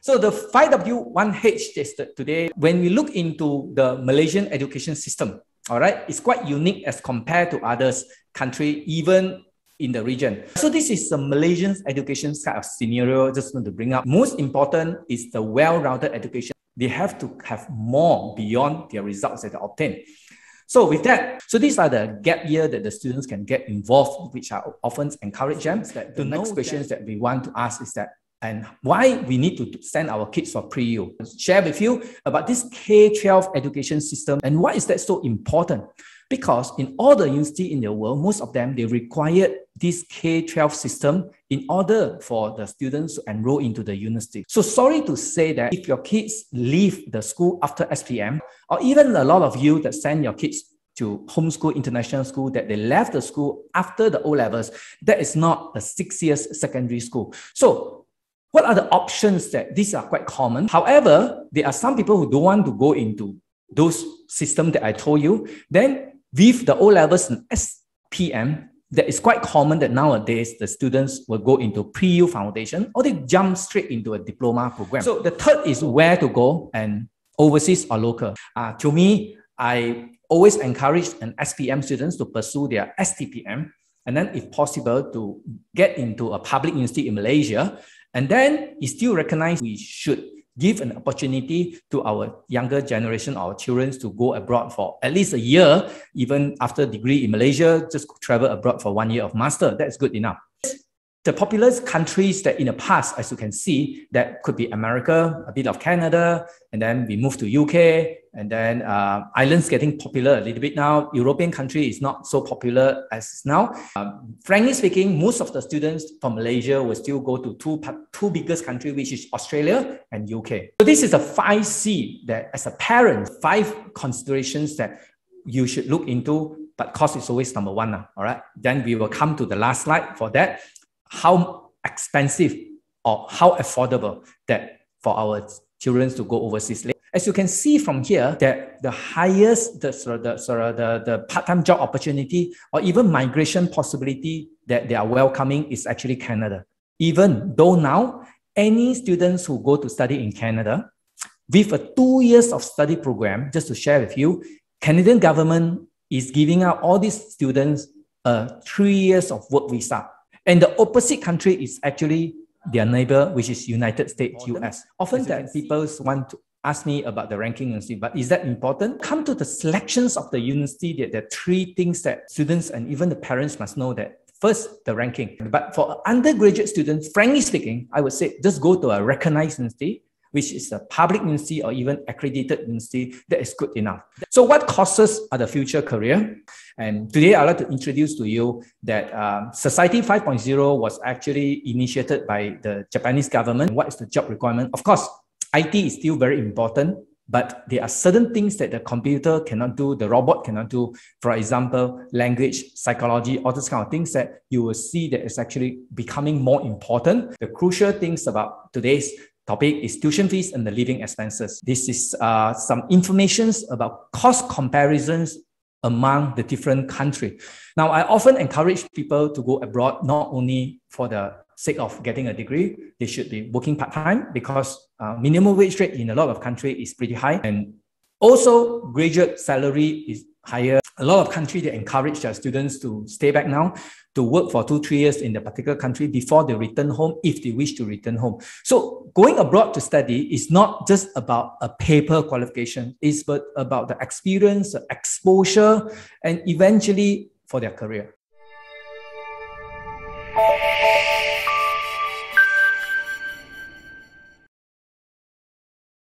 So the 5W1H is the, today, when we look into the Malaysian education system, all right, it's quite unique as compared to others country, even in the region. So this is the Malaysian education kind of scenario. Just want to bring up. Most important is the well-rounded education. They have to have more beyond their results that they obtain. So with that, so these are the gap year that the students can get involved, which are often encourage them. That the next questions that we want to ask is that and why we need to send our kids for pre-U. Share with you about this K-12 education system and why is that so important? Because in all the university in the world, most of them, they require this K-12 system in order for the students to enroll into the university. So sorry to say that if your kids leave the school after SPM, or even a lot of you that send your kids to homeschool international school that they left the school after the O levels, that is not a six years secondary school. So what are the options that these are quite common? However, there are some people who don't want to go into those systems that I told you. Then with the O levels and SPM, that is quite common that nowadays the students will go into pre-U foundation or they jump straight into a diploma program. So the third is where to go and overseas or local. Uh, to me, I always encourage an SPM students to pursue their STPM and then if possible to get into a public university in Malaysia. And then it's still recognized we should give an opportunity to our younger generation, our children to go abroad for at least a year, even after degree in Malaysia, just travel abroad for one year of master. That's good enough. The populous countries that in the past, as you can see, that could be America, a bit of Canada, and then we move to UK, and then uh, Ireland's getting popular a little bit now. European country is not so popular as now. Um, frankly speaking, most of the students from Malaysia will still go to two, two biggest country, which is Australia and UK. So this is a 5C that as a parent, five considerations that you should look into, but cost is always number one. Now, all right. Then we will come to the last slide for that how expensive or how affordable that for our children to go overseas. As you can see from here, that the highest, the, the, the, the part-time job opportunity or even migration possibility that they are welcoming is actually Canada. Even though now, any students who go to study in Canada, with a two years of study program, just to share with you, Canadian government is giving out all these students a three years of work visa and the opposite country is actually their neighbor, which is United States, US. Often that people want to ask me about the ranking university, but is that important? Come to the selections of the university, there, there are three things that students and even the parents must know that First, the ranking. But for undergraduate students, frankly speaking, I would say just go to a recognized university which is a public university or even accredited university, that is good enough. So what courses are the future career? And today I'd like to introduce to you that um, Society 5.0 was actually initiated by the Japanese government. What is the job requirement? Of course, IT is still very important, but there are certain things that the computer cannot do, the robot cannot do. For example, language, psychology, all those kind of things that you will see that is actually becoming more important. The crucial things about today's topic is tuition fees and the living expenses. This is uh, some informations about cost comparisons among the different countries. Now, I often encourage people to go abroad, not only for the sake of getting a degree, they should be working part-time because uh, minimum wage rate in a lot of countries is pretty high. And also graduate salary is higher. A lot of countries, they encourage their students to stay back now to work for two, three years in the particular country before they return home, if they wish to return home. So going abroad to study is not just about a paper qualification. It's but about the experience, the exposure, and eventually for their career.